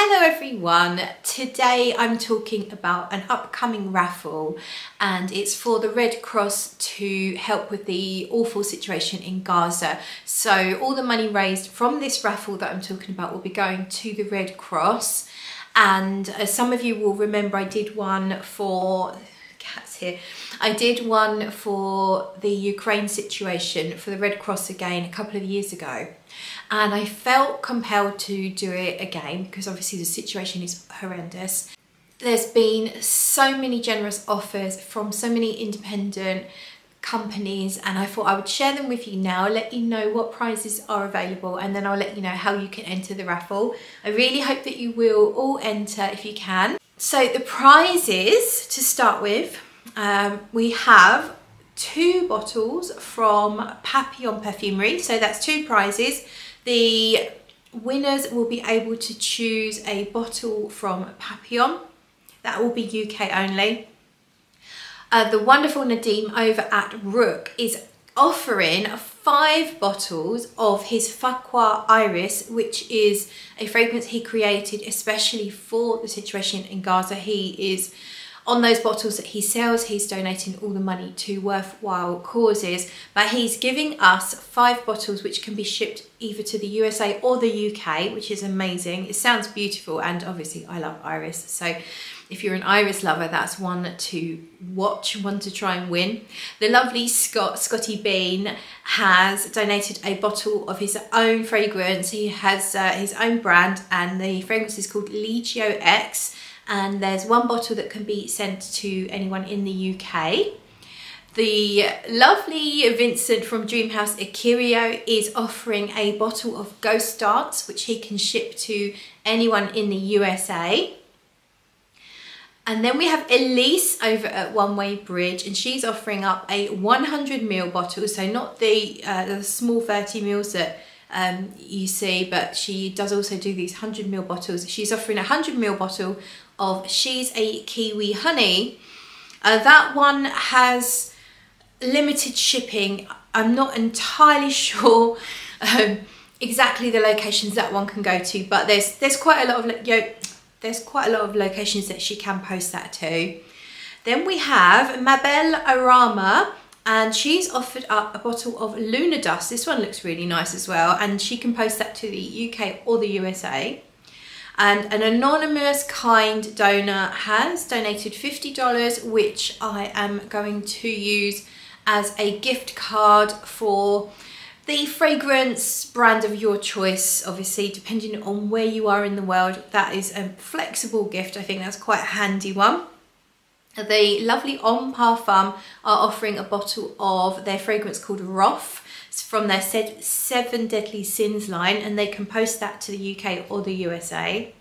Hello everyone, today I'm talking about an upcoming raffle and it's for the Red Cross to help with the awful situation in Gaza. So all the money raised from this raffle that I'm talking about will be going to the Red Cross and as some of you will remember I did one for cats here. I did one for the Ukraine situation for the Red Cross again a couple of years ago and I felt compelled to do it again because obviously the situation is horrendous. There's been so many generous offers from so many independent companies and I thought I would share them with you now, let you know what prizes are available and then I'll let you know how you can enter the raffle. I really hope that you will all enter if you can. So the prizes to start with, um, we have two bottles from Papillon Perfumery. So that's two prizes. The winners will be able to choose a bottle from Papillon. That will be UK only. Uh, the wonderful Nadim over at Rook is offering five bottles of his Faqqua Iris, which is a fragrance he created especially for the situation in Gaza. He is on those bottles that he sells, he's donating all the money to worthwhile causes, but he's giving us five bottles which can be shipped either to the USA or the UK, which is amazing. It sounds beautiful and obviously I love Iris. So if you're an Iris lover, that's one to watch, one to try and win. The lovely Scott, Scotty Bean has donated a bottle of his own fragrance. He has uh, his own brand and the fragrance is called Legio X and there's one bottle that can be sent to anyone in the UK. The lovely Vincent from Dreamhouse Ikiryo is offering a bottle of Ghost Dance, which he can ship to anyone in the USA. And then we have Elise over at One Way Bridge, and she's offering up a 100ml bottle, so not the, uh, the small 30 mils that um, you see, but she does also do these 100ml bottles. She's offering a 100ml bottle of She's a Kiwi Honey. Uh, that one has limited shipping. I'm not entirely sure um, exactly the locations that one can go to, but there's there's quite a lot of know, there's quite a lot of locations that she can post that to. Then we have Mabelle Orama and she's offered up a bottle of Lunar Dust. This one looks really nice as well and she can post that to the UK or the USA and an anonymous kind donor has donated $50 which I am going to use as a gift card for the fragrance brand of your choice. Obviously depending on where you are in the world that is a flexible gift. I think that's quite a handy one the lovely OM Parfum are offering a bottle of their fragrance called Wrath from their Seven Deadly Sins line and they can post that to the UK or the USA.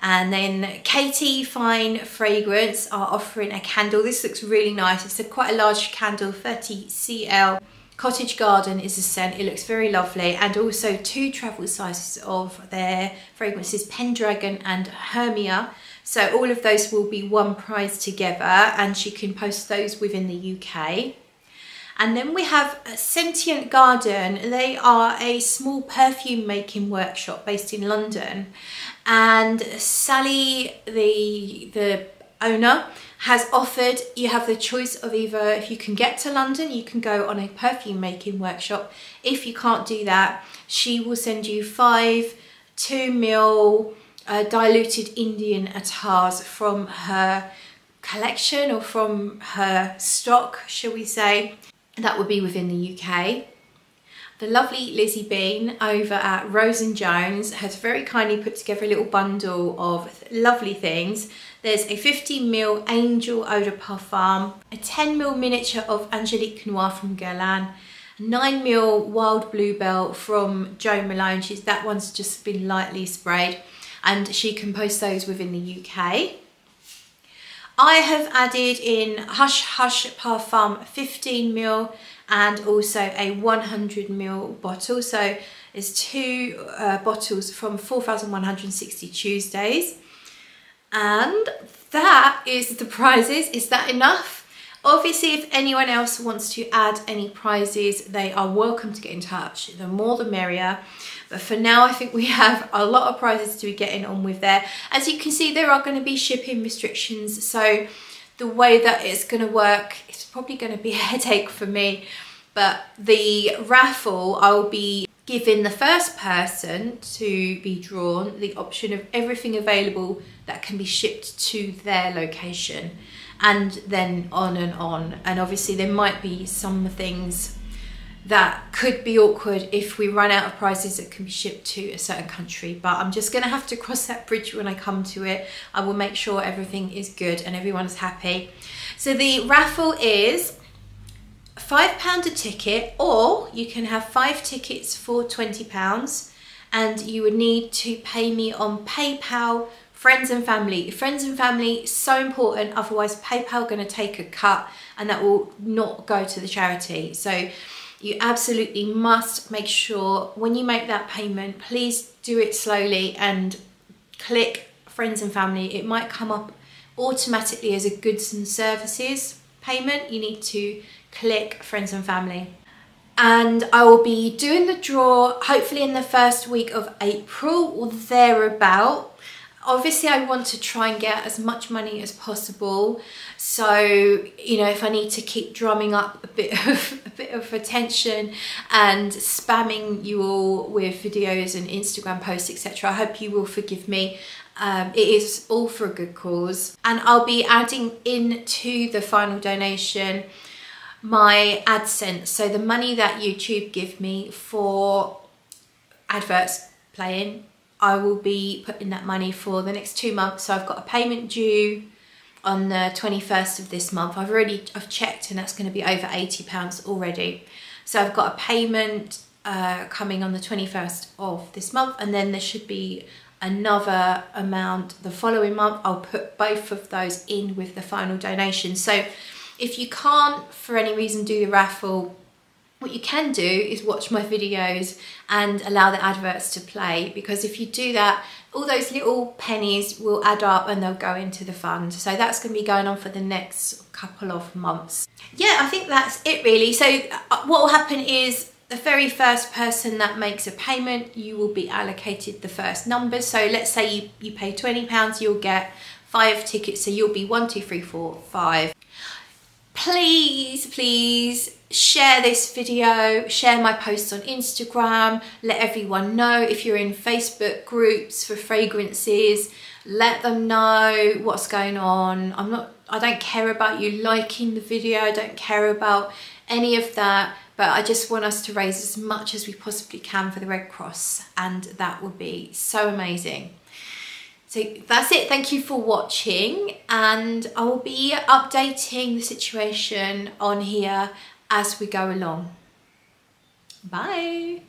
And then K T Fine Fragrance are offering a candle. This looks really nice. It's a quite a large candle, 30 CL. Cottage Garden is a scent. It looks very lovely. And also two travel sizes of their fragrances, Pendragon and Hermia. So all of those will be one prize together and she can post those within the UK. And then we have Scentient Garden. They are a small perfume making workshop based in London. And Sally, the, the owner, has offered you have the choice of either if you can get to London, you can go on a perfume making workshop. If you can't do that, she will send you five two mil uh, diluted Indian attars from her collection or from her stock, shall we say that would be within the UK. The lovely Lizzie Bean over at Rose and Jones has very kindly put together a little bundle of lovely things. There's a 50ml Angel Eau de Parfum, a 10ml miniature of Angelique Noir from Guerlain, 9ml Wild Bluebell from Jo Malone. She's, that one's just been lightly sprayed and she can post those within the UK. I have added in Hush Hush Parfum 15ml and also a 100ml bottle. So it's two uh, bottles from 4160 Tuesdays. And that is the prizes. Is that enough? Obviously, if anyone else wants to add any prizes, they are welcome to get in touch. The more the merrier. But for now, I think we have a lot of prizes to be getting on with there. As you can see, there are going to be shipping restrictions. So the way that it's going to work, it's probably going to be a headache for me. But the raffle, I'll be giving the first person to be drawn the option of everything available that can be shipped to their location and then on and on. And obviously there might be some things that could be awkward if we run out of prices that can be shipped to a certain country. But I'm just gonna have to cross that bridge when I come to it. I will make sure everything is good and everyone is happy. So the raffle is five pound a ticket or you can have five tickets for 20 pounds and you would need to pay me on PayPal friends and family. Friends and family, so important, otherwise PayPal going to take a cut and that will not go to the charity. So you absolutely must make sure when you make that payment, please do it slowly and click friends and family. It might come up automatically as a goods and services payment. You need to click friends and family and I will be doing the draw hopefully in the first week of April or thereabout obviously I want to try and get as much money as possible. So you know if I need to keep drumming up a bit of a bit of attention and spamming you all with videos and Instagram posts etc I hope you will forgive me. Um, it is all for a good cause. And I'll be adding in to the final donation my AdSense. So the money that YouTube give me for adverts playing I will be putting that money for the next two months. So I've got a payment due on the 21st of this month. I've already I've checked and that's going to be over 80 pounds already. So I've got a payment uh, coming on the 21st of this month and then there should be another amount the following month. I'll put both of those in with the final donation. So if you can't for any reason do the raffle what you can do is watch my videos and allow the adverts to play because if you do that, all those little pennies will add up and they'll go into the fund. So that's going to be going on for the next couple of months. Yeah, I think that's it really. So uh, what will happen is the very first person that makes a payment, you will be allocated the first number. So let's say you, you pay £20, you'll get five tickets. So you'll be one, two, three, four, five. Please, please share this video, share my posts on Instagram, let everyone know if you're in Facebook groups for fragrances, let them know what's going on. I'm not, I don't care about you liking the video, I don't care about any of that, but I just want us to raise as much as we possibly can for the Red Cross and that would be so amazing. So that's it. Thank you for watching and I will be updating the situation on here as we go along. Bye.